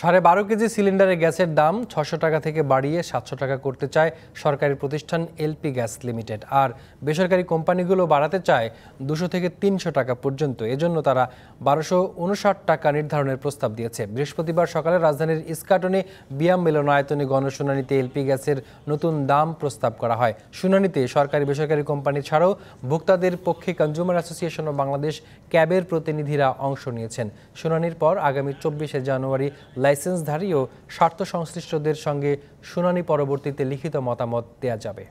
সাড়ে বারো কেজি সিলিন্ডারে গ্যাসের দাম ছশো টাকা থেকে বাড়িয়ে সাতশো টাকা করতে চায় সরকারি প্রতিষ্ঠান এলপি গ্যাস লিমিটেড। আর বেসরকারি কোম্পানিগুলো বাড়াতে চায় দুশো থেকে তিনশো টাকা পর্যন্ত। এজন্য তারা বারোশো উনষাট টাকা নির্ধারণের প্রস্তাব দিয়েছে। বৃহস্পতিবার সকালে রাজধানীর ইস্কাটনে বিয়াম মিলনায়তনে গণশুনানিতে এলপি গ্যাসের নতুন দাম প্রস্তাব করা হয়। শুনানিতে সরকারি বেসরকারি কোম্পানি ছাড়াও ভোক্তাদের পক্ষে কনজিউমার অ্যাসোসিয়েশন অব বাংলাদেশ ক্যাবের প্রতিনিধিরা অংশ নিয়েছেন। শুনানির পর আগামী চব্বিশে জানুয়ারি লাইসেন্সধারী ও স্বার্থ সংশ্লিষ্টদের সঙ্গে শুনানি পরবর্তীতে লিখিত মতামত দেয়া যাবে।